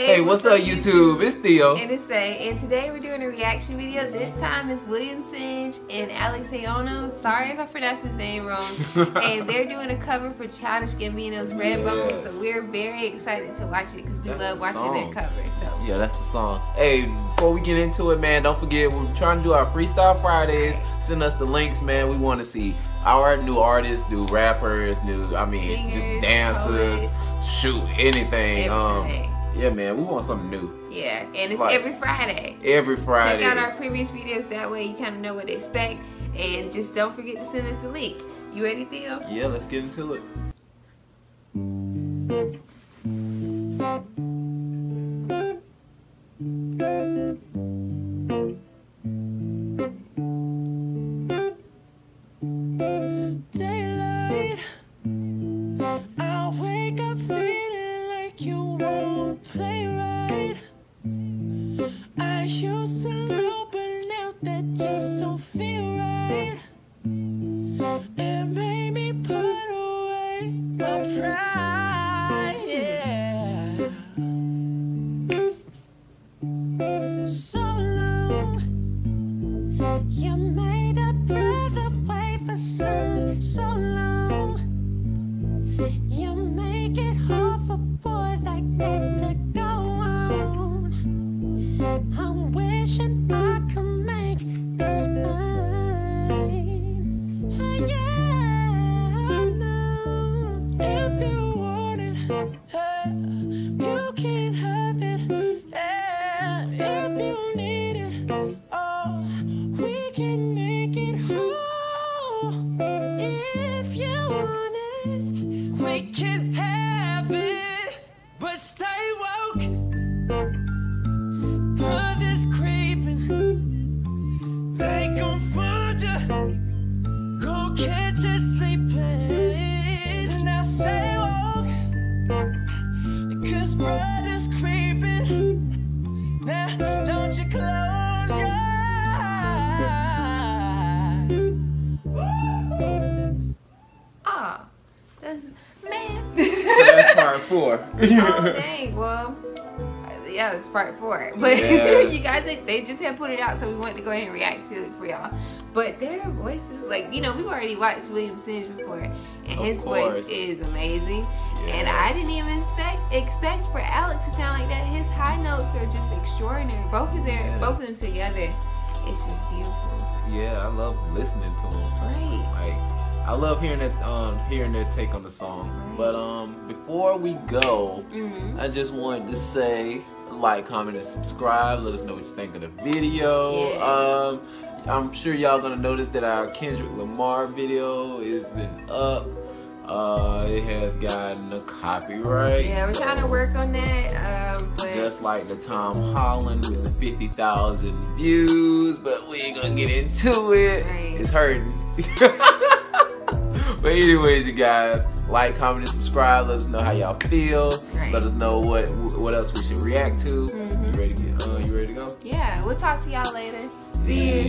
Hey, what's up YouTube? It's Theo. And it's Ce. And today we're doing a reaction video. This time it's William Singe and Alex Aiono. Sorry if I pronounced his name wrong. and they're doing a cover for Childish Gambino's Red Bones. Yes. So we're very excited to watch it because we That's love watching song. their cover. So Yeah, that's the song. Hey, before we get into it, man, don't forget we're trying to do our Freestyle Fridays. Send us the links, man. We want to see our new artists, new rappers, new, I mean, Singers, dancers, shoot, anything. Um, everything. Yeah, man, we want something new yeah. And it's like- every Friday. every Friday. Check out our previous videos. That way you kind of know what to expect. And just don't forget to send us the link. You ready, Theo? yeah, let's get into it. daylight. I wake up feeling like you won't play right. I used to know, but now that just don't feel right. It made me put away my pride. Yeah. So long. You made a brother wait for some so long. Wishing I could make this mine. Oh, yeah, I know if you want it, uh, you can have it. If you need it, oh, we can make it whole. If you want it, we can have catch you sleeping. Now stay woke, cause brothers creeping. Now don't you close your eyes. Oh, that's man. That's part four. oh dang. Well, yeah, it's part four. But Yeah. you guys, they, they just had put it out, so we wanted to go ahead and react to it for y'all. But their voices, like you know, we've already watched William Singe before, and Of his course. voice is amazing. And I didn't even expect expect for Alex to sound like that. His high notes are just extraordinary. Both of their Yes. both of them together, it's just beautiful. Yeah, I love listening to them. Right. Like, I love hearing that, um, hearing their take on the song. But um, before we go, hmm I just wanted to say like, comment, and subscribe. Let us know what you think of the video. Yes. Um, I'm sure y'all gonna notice that our Kendrick Lamar video isn't up. Uh, it has gotten a copyright. Yeah, we're trying to work on that. Um, but Just like the Tom Holland with the 50,000 views, but we ain't gonna get into it. Right. It's hurting. but anyways, you guys, like, comment, and subscribe. Let us know how y'all feel. Right. Let us know what what else we should react to. Mhm. You ready? To, get? uh, you ready to go? yeah, we'll talk to y'all later. See you. Yeah.